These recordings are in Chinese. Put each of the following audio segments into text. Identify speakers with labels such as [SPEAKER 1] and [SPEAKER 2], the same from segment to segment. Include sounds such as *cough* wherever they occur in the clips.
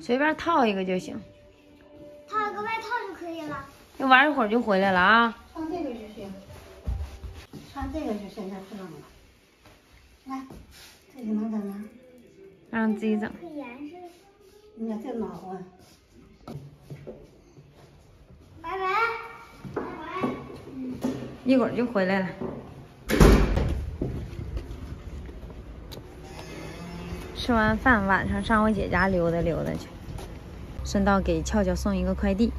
[SPEAKER 1] 随便套一个就行。
[SPEAKER 2] 套一个外套就可以了。
[SPEAKER 1] 就玩一会儿就回来了啊。
[SPEAKER 3] 穿这个就行，穿这个就现在不冷了。来，这个能整啊？
[SPEAKER 1] 让自己整。
[SPEAKER 3] 你看这暖和。
[SPEAKER 2] 拜拜。拜拜。
[SPEAKER 1] 一会儿就回来了。吃完饭，晚上上我姐家溜达溜达去，顺道给俏俏送一个快递。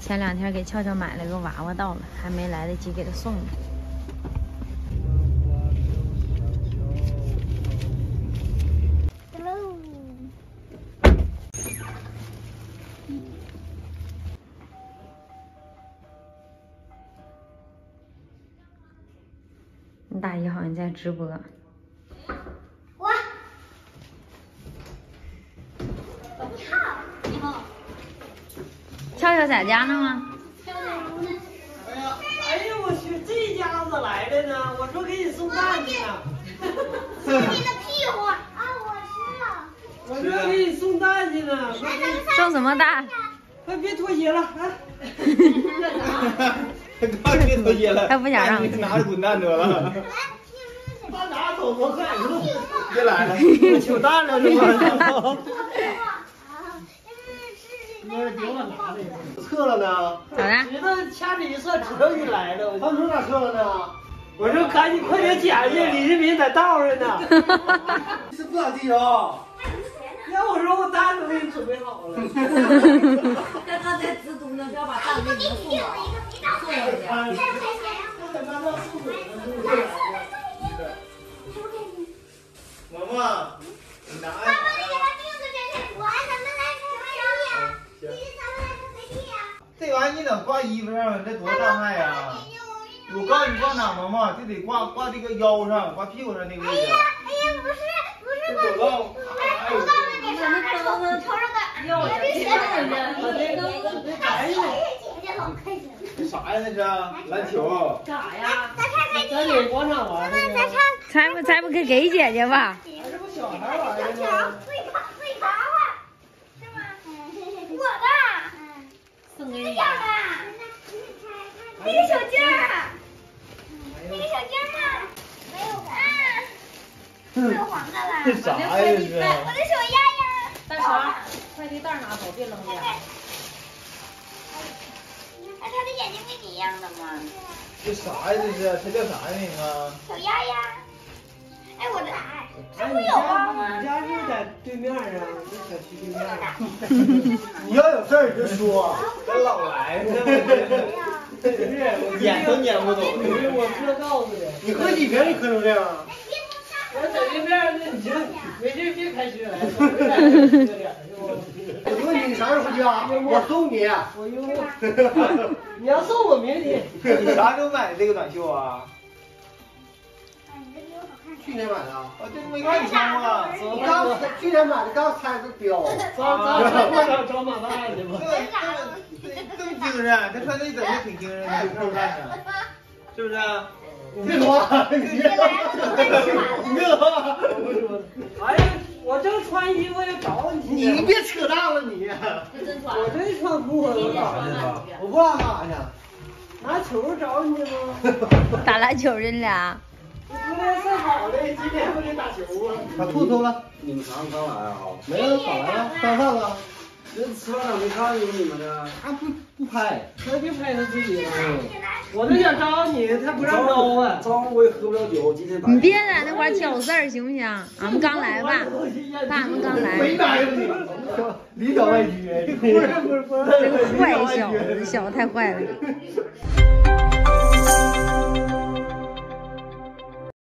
[SPEAKER 1] 前两天给俏俏买了个娃娃，到了还没来得及给她送呢。你大姨好像在直播。
[SPEAKER 2] 我。你好。你好。
[SPEAKER 1] 俏俏在家呢吗？
[SPEAKER 4] 哎呀，哎呀，我去，这家子来了呢？我说给你送饭去呢。
[SPEAKER 2] 你的屁股啊，我吃了。
[SPEAKER 4] 我说给你送蛋去呢，
[SPEAKER 1] 送什么蛋？
[SPEAKER 4] 快别脱鞋了，哎。
[SPEAKER 5] 刚别脱鞋了，
[SPEAKER 1] 还不想让
[SPEAKER 5] 拿着滚蛋得了。*laughs*
[SPEAKER 4] 他拿走多快？
[SPEAKER 5] 别来了，*laughs*
[SPEAKER 4] 我取蛋了是吗？
[SPEAKER 5] 测了呢？
[SPEAKER 1] 咋的？
[SPEAKER 4] 你这掐指一算，知道你来了。
[SPEAKER 5] 他从哪测了呢？
[SPEAKER 4] 我说赶紧快点捡去，李志民在道上呢。*laughs*
[SPEAKER 5] 是不咋地啊？
[SPEAKER 4] 要我说我蛋都给你准备好了。*laughs*
[SPEAKER 6] 让他在直督呢，不要把蛋给送了，送我去。
[SPEAKER 5] 这玩意你能挂衣服上？这多大害呀？我告诉你挂哪，萌萌，就得挂挂这个腰上，挂屁股上那个位置。
[SPEAKER 2] 哎呀，哎呀，不是，不是，不是。哎，我告诉你，上面瞅瞅瞅着个，我这鞋子，哎呀，姐姐老开心了。
[SPEAKER 5] 这啥呀？那是篮球。
[SPEAKER 6] 干啥呀？
[SPEAKER 2] 咱唱个
[SPEAKER 4] 咱领广场玩去
[SPEAKER 2] 咱唱。
[SPEAKER 1] 才不才不给给姐姐吧？
[SPEAKER 4] 这不小孩玩的
[SPEAKER 2] 小
[SPEAKER 4] 吗？
[SPEAKER 2] 碎卡碎娃娃，是吗？我的。
[SPEAKER 6] 送给你。
[SPEAKER 2] 要的。那个小鸡儿。那个小鸡儿呢？没有的。嗯。有黄的了。
[SPEAKER 5] 这啥呀？这是。
[SPEAKER 2] 我的小鸭鸭。
[SPEAKER 6] 大成，快递袋拿走，别扔了。
[SPEAKER 2] 哎，他的眼睛跟你一样的吗？
[SPEAKER 5] 这啥呀？这是？它叫啥呀名啊？
[SPEAKER 2] 小鸭鸭。哎，我的。这
[SPEAKER 4] 哎，
[SPEAKER 2] 不有
[SPEAKER 4] 你家
[SPEAKER 2] 包吗
[SPEAKER 4] 你？家是在对面啊？你小区对面啊？*laughs*
[SPEAKER 5] 你要有事儿你就说，咱老来呢。
[SPEAKER 4] 不是，
[SPEAKER 5] 撵都撵不走。
[SPEAKER 4] 不是，我哥告诉的。
[SPEAKER 5] 你喝几瓶你喝成这样？
[SPEAKER 4] 我在对面，那你就没事别开车？*laughs*
[SPEAKER 5] 我问你，你啥时候回家？我送你。
[SPEAKER 4] 我。*laughs* 你要送我明天。
[SPEAKER 5] 你啥时候买的这个短袖啊？去年买的。啊，对没看你穿过。我刚去年买的，刚拆的标。
[SPEAKER 4] 咱咱咱过两找马大去吧。
[SPEAKER 5] 这这么精神，他穿这一整就挺精神的，看看呢，是不是？你别说别说话，你别说话。
[SPEAKER 4] 哎呀，我正穿衣服要找你。
[SPEAKER 5] 你别扯淡了你。
[SPEAKER 6] 我真穿。
[SPEAKER 4] 我这穿裤子了。
[SPEAKER 6] 穿了几遍。
[SPEAKER 5] 我不知道干啥去。
[SPEAKER 4] 拿球找你吗？
[SPEAKER 1] 打篮球去
[SPEAKER 4] 昨天赛跑的，今天不得打球啊？
[SPEAKER 5] 把裤子脱了。
[SPEAKER 7] 你们啥时候刚来啊？
[SPEAKER 5] 没有，早来了，刚上了。
[SPEAKER 7] 这吃饭咋没看见你们呢？
[SPEAKER 5] 他不不拍，
[SPEAKER 4] 他就拍他自己了。我都想招你，他不让招啊。
[SPEAKER 7] 招呼我也喝不了酒，今天打。
[SPEAKER 1] 你别在那块挑事儿行不行？俺们刚来吧，爸，俺们刚来。
[SPEAKER 5] 没来呀你，里小 *laughs* 外拘。不是不是不是，
[SPEAKER 1] 这个坏小子，小子太坏了。